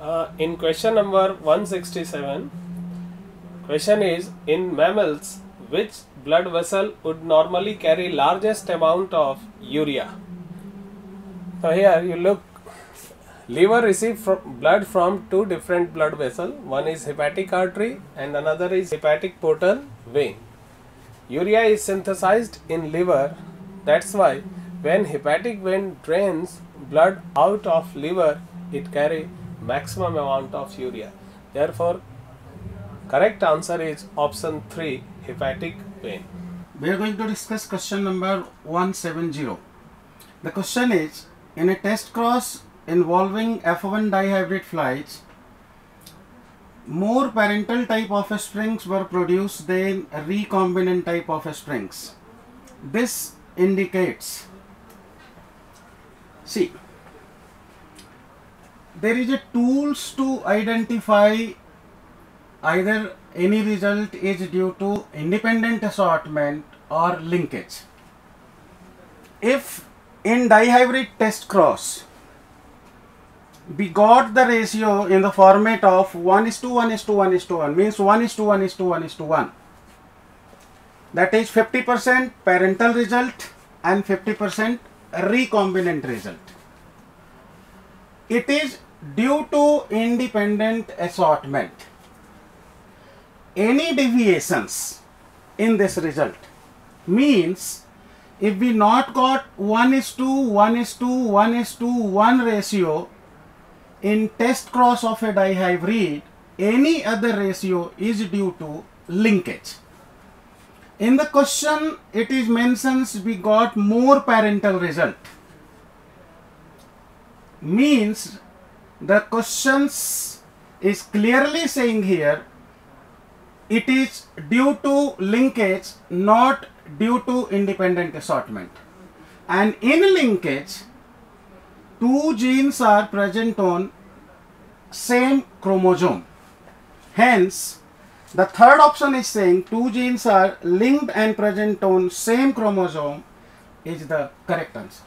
Uh, in question number 167, question is in mammals, which blood vessel would normally carry largest amount of urea? So here you look, liver receive from blood from two different blood vessel. One is hepatic artery and another is hepatic portal vein. Urea is synthesized in liver. That's why when hepatic vein drains blood out of liver, it carry maximum amount of urea. Therefore, correct answer is option 3 hepatic vein. We are going to discuss question number 170. The question is in a test cross involving F1 dihybrid flies, more parental type offsprings were produced than recombinant type offsprings. This indicates, see, there is a tools to identify either any result is due to independent assortment or linkage. If in dihybrid test cross we got the ratio in the format of 1 is to 1 is to 1 is to 1 means 1 is to 1 is to 1 is to 1 that is 50% parental result and 50% recombinant result it is due to independent assortment any deviations in this result means if we not got 1 is to 1 is to 1 is to 1 ratio in test cross of a dihybrid any other ratio is due to linkage. In the question it is mentions we got more parental result. Means the questions is clearly saying here it is due to linkage not due to independent assortment. And in linkage two genes are present on same chromosome. Hence the third option is saying two genes are linked and present on same chromosome is the correct answer